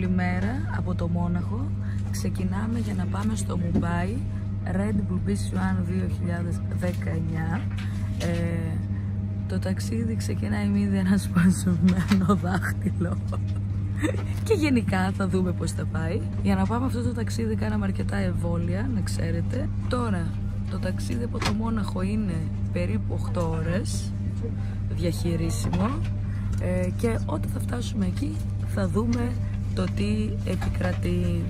Καλημέρα από το Μόναχο. Ξεκινάμε για να πάμε στο Μουμπάι Red Bull Beach One 2019. Ε, το ταξίδι ξεκινάει με ήδη ένα σπασμένο δάχτυλο. και γενικά θα δούμε πώς θα πάει. Για να πάμε αυτό το ταξίδι κάναμε αρκετά εμβόλια, να ξέρετε. Τώρα το ταξίδι από το Μόναχο είναι περίπου 8 ώρες διαχειρίσιμο ε, και όταν θα φτάσουμε εκεί θα δούμε το τι επικρατεί.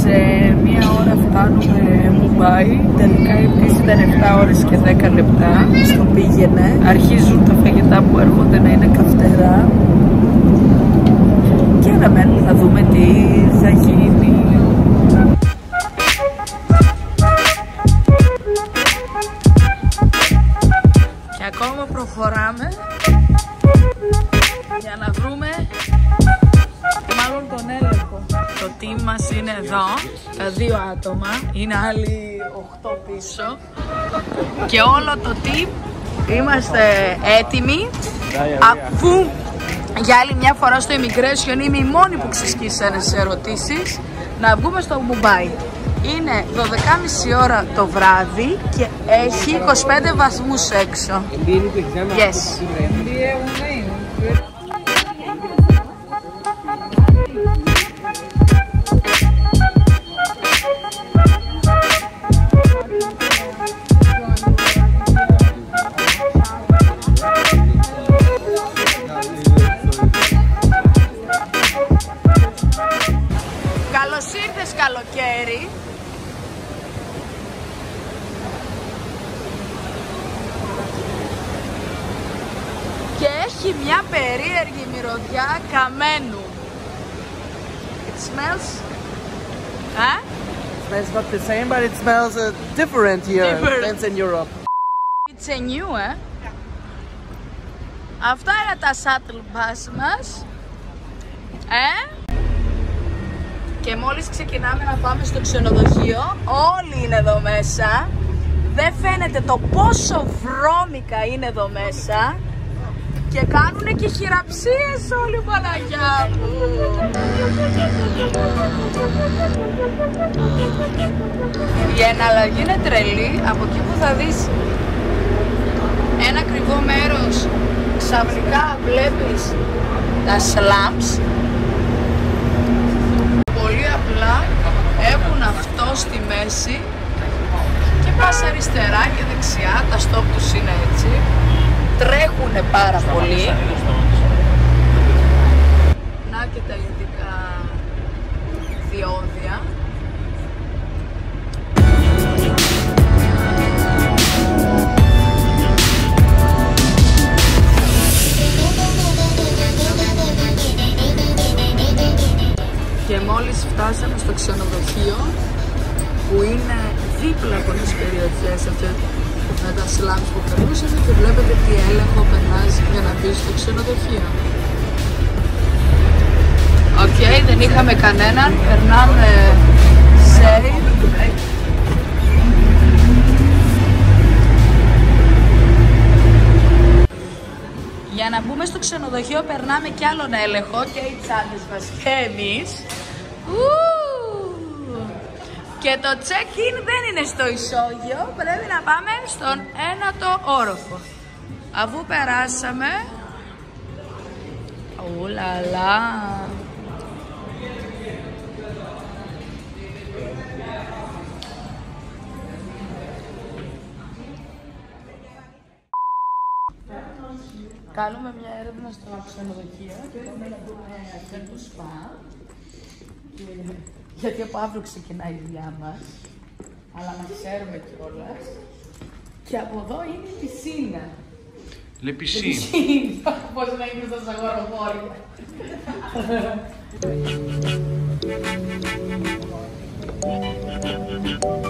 Σε μία ώρα φτάνουμε Μουμπάι. Τελικά η πτήση ήταν 7 ώρες και 10 λεπτά. Στο πήγαινε. Αρχίζουν είναι εδώ, τα δύο άτομα, είναι άλλοι 8 πίσω και όλο το team είμαστε έτοιμοι αφού για άλλη μια φορά στο immigration είμαι η μόνη που ξεσκίσανε σε ερωτήσεις να βγούμε στο Μουμπάι. Είναι 12.30 ώρα το βράδυ και έχει 25 βαθμούς έξω. Yes. The same, but it smells uh, different here Different. than in Europe. It's a new, ε. Αυτά είναι τα shuttle bus μας. Ε; Και μόλις ξεκινάμε να πάμε στο ξενοδοχείο, όλοι είναι εδώ μέσα. Δεν φαίνεται το πόσο βρώμικα είναι εδώ μέσα. Και κάνουν και χειραψίες όλοι Παναγιά μου. Η εναλλαγή είναι τρελή. Από εκεί που θα δεις ένα ακριβό μέρος ξαφνικά βλέπεις τα slums. Πολύ απλά έχουν αυτό στη μέση και πας αριστερά και δεξιά. Τα στόπ τους είναι έτσι τρέχουνε πάρα πολύ μπούμε στο ξενοδοχείο περνάμε κι άλλον έλεγχο και οι τσάντες μας και εμείς. Ου! Και το check-in δεν είναι στο ισόγειο, πρέπει να πάμε στον ένατο όροφο. Αφού περάσαμε... Ουλαλά! Κάνουμε μια έρευνα στο ξενοδοχείο και πάμε να δούμε και το σπα. Και- Γιατί από αύριο ξεκινάει η δουλειά μας. Αλλά να ξέρουμε κιόλας. Και από εδώ είναι η πισίνα. Le piscine. Πώς να είναι στα σαγοροπόρια. χάρη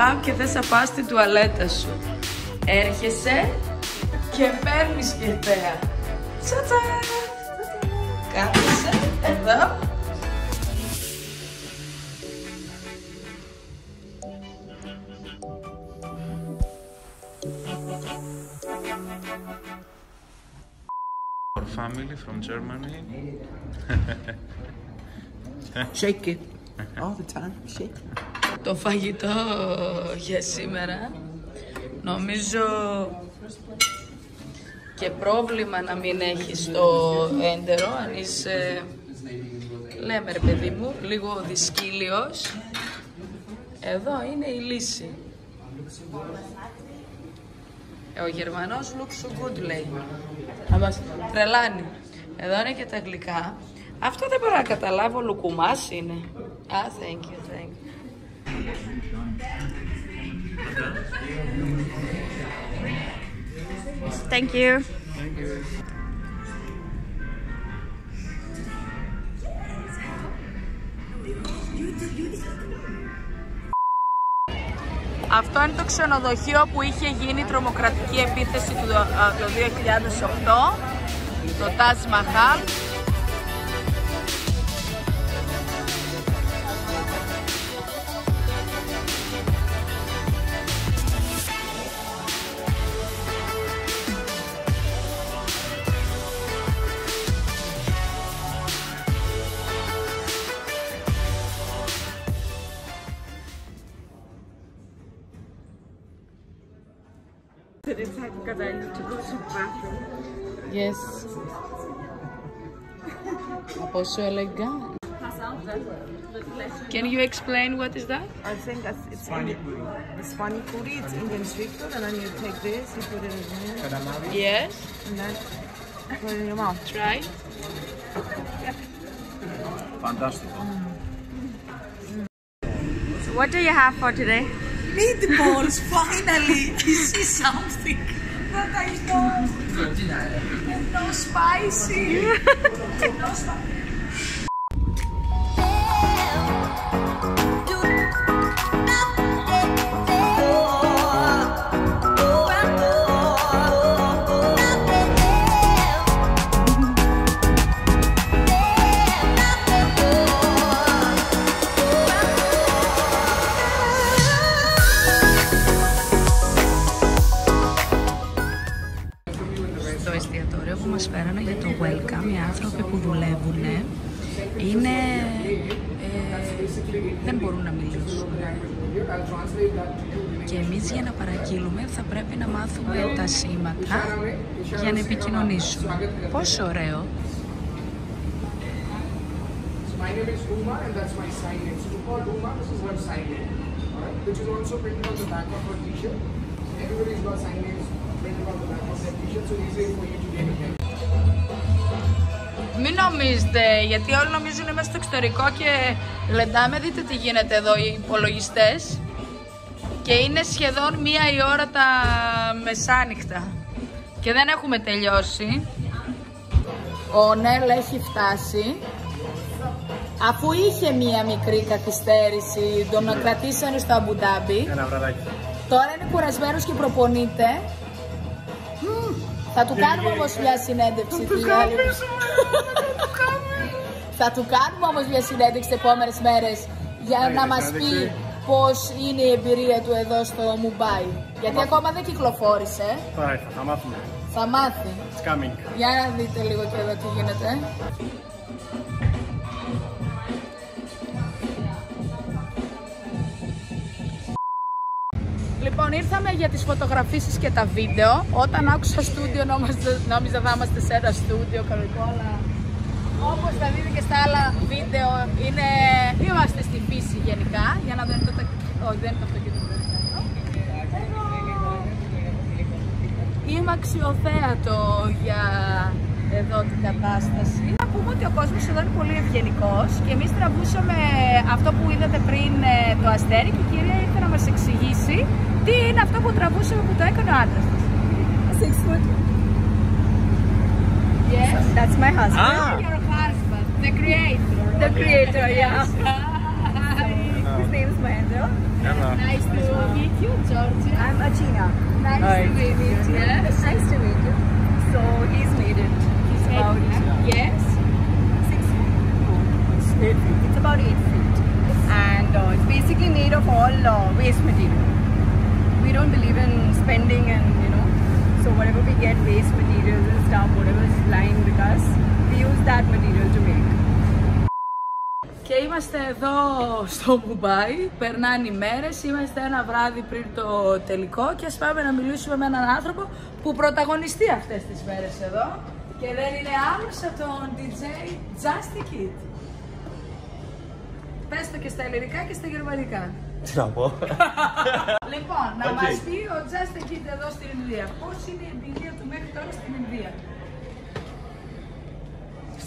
στο κλαμπ και θες να πας στην τουαλέτα σου. Έρχεσαι και παίρνεις κερτέα. Τσατσα! Κάθεσαι εδώ. Our family from Germany. Shake it. All the time. Shake it. Το φαγητό για σήμερα. Νομίζω και πρόβλημα να μην έχεις το έντερο αν είσαι λέμε ρε παιδί μου λίγο δυσκύλιος. Εδώ είναι η λύση. Ε, ο Γερμανός looks so good λέει. Θα μας τρελάνει. Εδώ είναι και τα γλυκά. Αυτό δεν μπορώ να καταλάβω λουκουμάς είναι. Α, thank you, thank you Thank you. Αυτό είναι το ξενοδοχείο που είχε γίνει η τρομοκρατική επίθεση του, α, το 2008, το Taj Mahal. Yes. Apostle God. Can you explain what is that? I think that's, it's Spani puri. Spani puri, it's Indian street food, and then you take this, you put it in here. Yes. And then put it in your mouth. Try. Fantastic. Mm. So what do you have for today? Meatballs, finally! this is something that I don't... De. Então os pais, sim. Então os pais. Για να επικοινωνήσουμε. Πόσο ωραίο! Μην νομίζετε, γιατί όλοι νομίζουν ότι είμαστε στο εξωτερικό και βλεντάμε. Δείτε τι γίνεται εδώ, οι υπολογιστές. Και είναι σχεδόν μία η ώρα τα μεσάνυχτα. Και δεν έχουμε τελειώσει. Ο Νέλ έχει φτάσει. Αφού είχε μία μικρή καθυστέρηση, τον κρατήσανε στο Αμπουντάμπι. Τώρα είναι κουρασμένος και προπονείται. Μμμ, Θα του κάνουμε όμως μια συνέντευξη. την άλλη. Θα του κάνουμε όμως μια συνέντευξη τις επόμενες μέρες για να μας πει πώς είναι η εμπειρία του εδώ στο Μουμπάι. Γιατί ακόμα δεν κυκλοφόρησε. Τώρα ήρθα, θα μάθουμε. Θα μάθει. It's coming. Για να δείτε λίγο και εδώ τι γίνεται. Λοιπόν, ήρθαμε για τις φωτογραφίσεις και τα βίντεο. Όταν άκουσα στούντιο νόμιζα, νόμιζα θα είμαστε σε ένα στούντιο κανονικό, αλλά όπως θα δείτε και στα άλλα βίντεο, είναι... είμαστε στη φύση γενικά, για να δείτε το... Όχι, δεν είναι το αυτοκίνητο. που είναι εδώ. Είμαι αξιοθέατο για εδώ την κατάσταση. Να πούμε ότι ο κόσμος εδώ είναι πολύ ευγενικός και εμείς τραβούσαμε αυτό που είδατε πριν ε, το αστέρι και η κυρία ήρθε να μας εξηγήσει τι είναι αυτό που τραβούσαμε που το έκανε ο άντρας της. Six foot. Yes. That's my husband. Ah. Your husband, the creator. The creator, yeah. Mahendra. Hello. Nice to meet you, Georgia. I'm Achina. Nice Hi. to meet you. Yes. Nice to meet you. So he's made it. He's about Yes. six feet. It's eight feet. It's about eight feet. And uh, it's basically made of all uh, waste material. We don't believe in spending and, you know, so whatever we get, waste materials and stuff, whatever is lying with us, we use that material to make. Και είμαστε εδώ στο Μουμπάι, περνάνε οι μέρες, είμαστε ένα βράδυ πριν το τελικό και ας πάμε να μιλήσουμε με έναν άνθρωπο που πρωταγωνιστεί αυτές τις μέρες εδώ και δεν είναι άλλος από τον DJ Just a Kid. Πες το και στα ελληνικά και στα γερμανικά. Τι να πω. Λοιπόν, να Οκ. μας πει ο Just a Kid εδώ στην Ινδία, πώς είναι η εμπειρία του μέχρι τώρα στην Ινδία;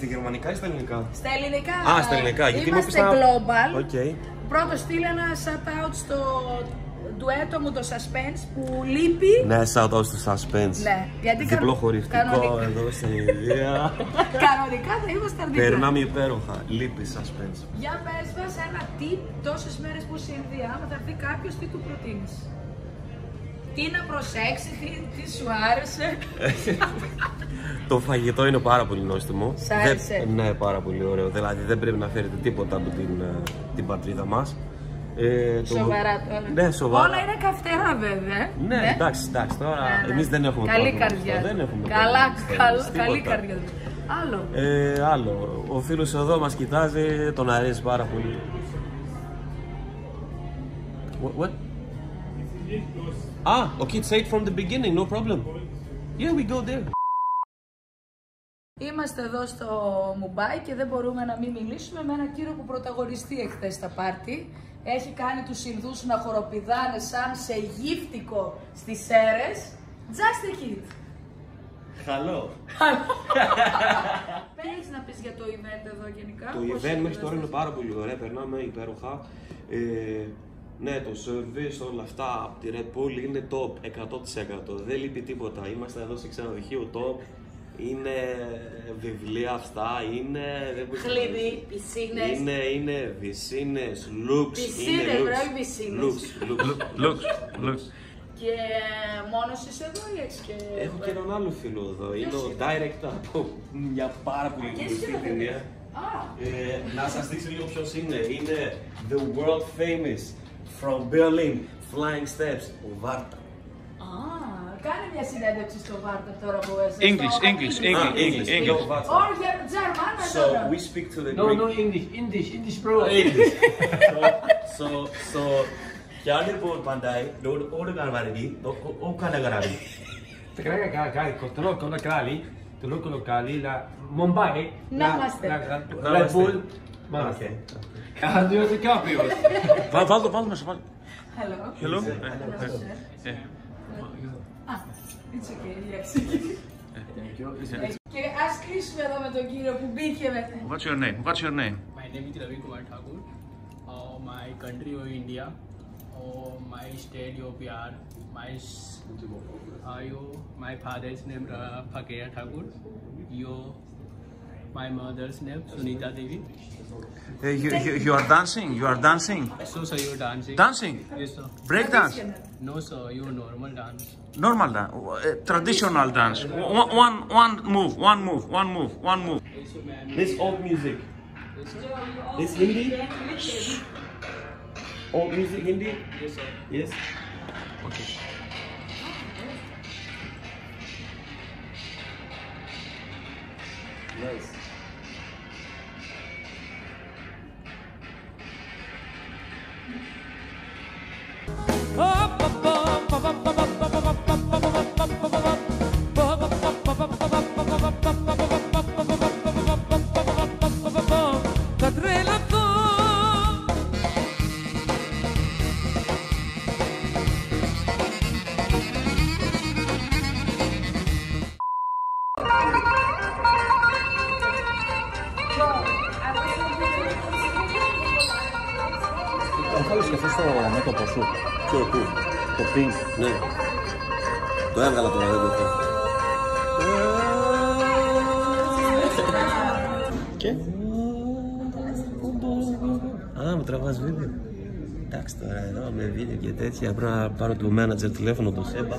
Στη γερμανικά ή στα ελληνικά; Στα ελληνικά. Α, στα ελληνικά. Γιατί μου Είμαστε είπες να- global. Οκ. Πρώτος στείλε ένα shout out στο ντουέτο μου το suspense που λείπει. Ναι, shout out στο suspense. Ναι, γιατί Διπλό κανο- χορηφτικό κανονικά- εδώ στην Ινδία. Κανονικά θα ήμασταν δίπλα. Περνάμε υπέροχα. Λείπει suspense. Για πες μας ένα tip τόσες μέρες που είσαι στην Ινδία, άμα θα έρθει κάποιος, τι του προτείνεις. Τι να προσέξει, τι, τι σου άρεσε. Το φαγητό είναι πάρα πολύ νόστιμο. Σ' άρεσε; Δεν- ναι, πάρα πολύ ωραίο. Δηλαδή δεν πρέπει να φέρετε τίποτα από την, ε, την πατρίδα μας. Ε, το- Σοβαρά τώρα. Ναι, σοβαρά. Όλα είναι καυτερά βέβαια. Ναι, εντάξει, εντάξει. Τώρα Ναι, ναι. εμείς δεν έχουμε Καλή πρόβλημα με καρδιά. αυτό. Δεν έχουμε Καλά, πρόβλημα με καλ- αυτό. καλή Τίποτα. καρδιά. Άλλο. Ε, άλλο. Ο φίλος εδώ μας κοιτάζει, τον αρέσει πάρα πολύ. What? what? Ah, okay, say it from the beginning, no problem. Yeah, we go there. Είμαστε εδώ στο Μουμπάι και δεν μπορούμε να μην μιλήσουμε με έναν κύριο που πρωταγωνιστεί εχθές στα πάρτι. Έχει κάνει τους Ινδούς να χοροπηδάνε σαν σε γύφτικο στις αίρες. Just a kid. Καλό. Τι έχεις να πεις για το event εδώ γενικά; Το πώς event μέχρι είδες τώρα είναι το- πάρα πολύ ωραία, περνάμε υπέροχα. Ε, ναι, το service, όλα αυτά από τη Red Bull είναι top 100%. Δεν λείπει τίποτα. Είμαστε εδώ σε ξενοδοχείο top. Είναι βιβλία αυτά, είναι. δεν μπορείς να Χλειδί, φανταστείς. πισίνες. Είναι, είναι βυσίνες, looks. Πισίνες, είναι looks. βρε, όχι πισίνες. Looks, looks. Look, look. Και μόνος είσαι εδώ ή έχεις και... Έχω και έναν άλλο φίλο εδώ. Είναι ο είναι; direct από μια πάρα πολύ Και γνωστή εσύ, ταινία. Α, Ε, να σας δείξω λίγο ποιος είναι. Είναι the world famous from Berlin, flying steps, Varta. Ah, care mi-a si English, English, English, English, English. Or German, So we speak to the No, Greek. no English, English, English bro. Oh, English. so, so, so, chiar de pot bandai, lor organ varidi, o canagarabi. Te crea că gai, control, control, crali, tu locul locali la Mumbai, la la la Red Bull. Namaste. How do you copy us? Βάλ, βάλ το, βάλ το μέσα, βάλ. Hello. Hello. Hello, Ε, sir. ε, Ah, it's okay, yes. Και ας κλείσουμε εδώ με τον κύριο που μπήκε με... What's your name? What's your name? My name is Ravi Kumar Thakur. Uh, my country is India. Uh, my state is Bihar. My s- uh, yo, my father's name uh, Fakir Thakur. Yo, my mother's name Sunita Devi. Uh, you, you, you are dancing? You are dancing? So, sir, you dancing? Dancing? Yes, sir. Break dance? No, sir, you normal dance. Normal dance? Uh, traditional dance? One, one, one move, one move, one move, one move. Yes, sir, ma'am. This old music. This Hindi? Old music Hindi? Yes, sir. Yes. Okay. Nice. Α, μου τραβάς βίντεο. Εντάξει τώρα, εδώ με βίντεο και τέτοια πρέπει να πάρω του manager τηλέφωνο του Σέμπα.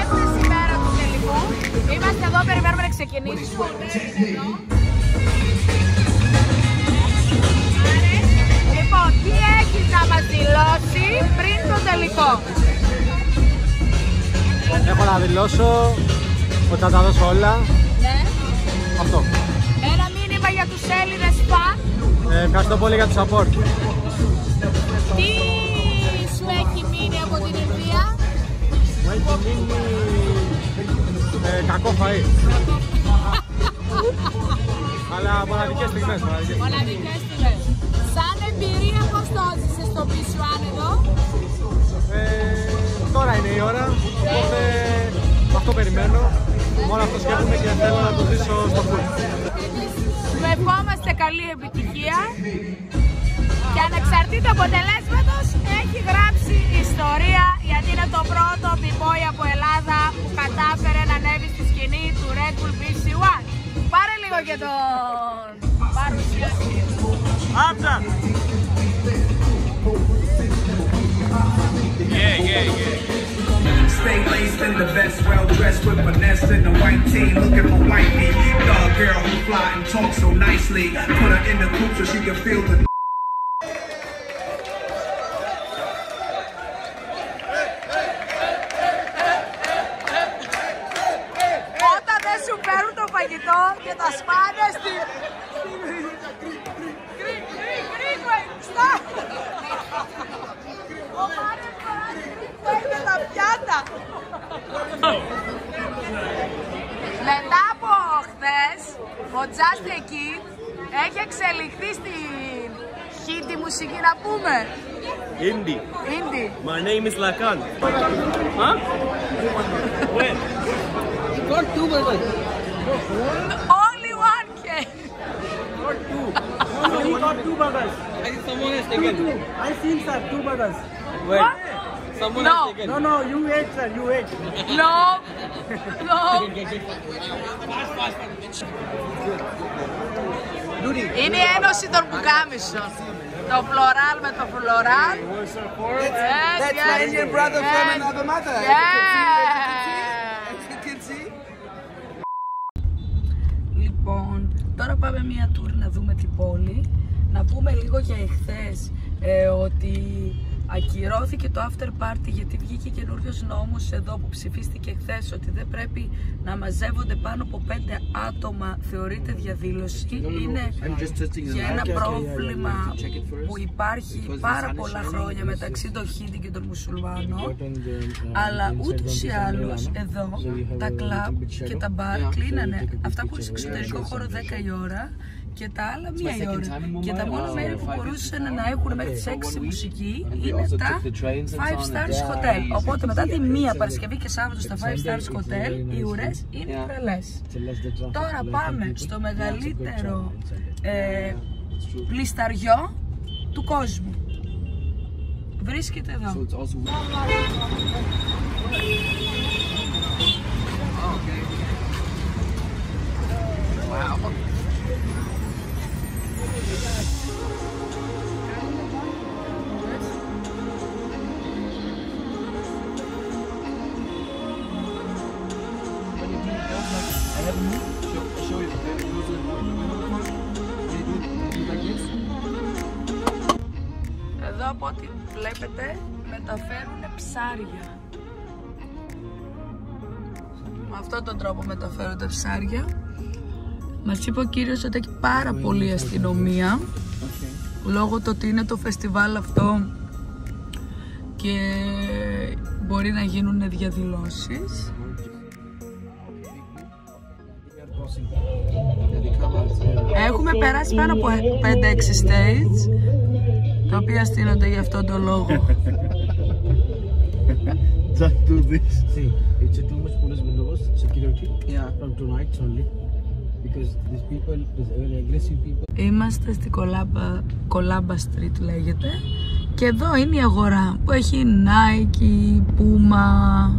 Έπεσε η μέρα του τελικού. Είμαστε εδώ, περιμένουμε να ξεκινήσουμε. Θα τα δώσω όλα. Ναι. Αυτό. Ένα μήνυμα για τους Έλληνες φαν. Ε, ευχαριστώ πολύ για το support. Τι σου έχει μείνει από την Ινδία; Μου έχει μείνει ε, κακό φαΐ. Αλλά μοναδικές στιγμές. Μοναδικές. Μοναδικές στιγμές. Σαν εμπειρία πώς το έζησες στο Πισουάν εδώ. Ε, τώρα είναι η ώρα, οπότε αυτό περιμένω. Μόνο αυτό σκέφτομαι και θέλω να το ζήσω στο full. Σου ευχόμαστε καλή επιτυχία και ανεξαρτήτου αποτελέσματος έχει γράψει ιστορία γιατί είναι το πρώτο b-boy από Ελλάδα που κατάφερε να ανέβει στη σκηνή του Red Bull BC1. Πάρε λίγο και τον παρουσιαστή. Άπτα! Yeah, yeah, yeah. Stay laced in the best, well dressed with finesse in the white tee, looking for white meat. Girl who fly and talk so nicely. Put her in the coupe so she can feel the. Τα πιάτα. Μετά από χθες, ο Just a Kid έχει εξελιχθεί στην χίτι μουσική να πούμε. Indie. Indie. My name is Lakan. Huh? Where? Got two burgers. Only one cake. Got two. No, no, he got two burgers. I think someone has taken. I seen sir, two burgers. Wait. No, no, no, you had you. No, no! Είναι ένωση των πουκάμισων. Το φλόρά με το φλόρά. Ε, ε, λοιπόν, τώρα πάμε μια τορ να δούμε την πόλη να πούμε λίγο και ακυρώθηκε το after party γιατί βγήκε καινούριος νόμος εδώ που ψηφίστηκε χθες ότι δεν πρέπει να μαζεύονται πάνω από πέντε άτομα θεωρείται διαδήλωση. Είναι I'm just testing the για ένα mic. πρόβλημα Check it first. που υπάρχει Because the πάρα sun is πολλά shining, χρόνια this μεταξύ is- των Χίντι και των Μουσουλμάνων. uh, Αλλά ούτως ή άλλως εδώ τα κλαμπ και τα μπαρ κλείνανε. Αυτά που είναι σε εξωτερικό χώρο 10 η ώρα και τα άλλα μία η ώρα. Και τα μόνα μέρη που μπορούσαν να έχουν μέχρι τις 6 μουσική είναι τα 5 stars hotel. Οπότε μετά τη μία Παρασκευή και Σάββατο στα 5 stars hotel οι ουρές είναι τρελές. Τώρα πάμε στο μεγαλύτερο ε, πλισταριό του κόσμου. Βρίσκεται εδώ. Εδώ από ό,τι βλέπετε μεταφέρουν ψάρια. Με αυτόν τον τρόπο μεταφέρονται ψάρια. Μας είπε ο κύριος ότι έχει πάρα πολύ αστυνομία λόγω του ότι είναι το φεστιβάλ αυτό και μπορεί να γίνουν διαδηλώσεις. Έχουμε περάσει πάνω από 5-6 states τα οποία στείνονται για αυτόν τον λόγο. Just do this. See, it's a too much police bandobast security. Yeah. From tonight only, because these people, these very aggressive people. Είμαστε στη Κολάμπα, Κολάμπα Street λέγεται και εδώ είναι η αγορά που έχει Nike, Puma,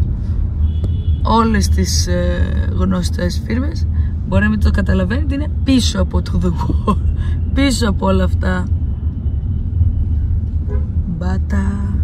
όλες τις ε, γνωστές φίρμες. Μπορεί να μην το καταλαβαίνετε, είναι πίσω από το The Wall, πίσω από όλα αυτά. bata.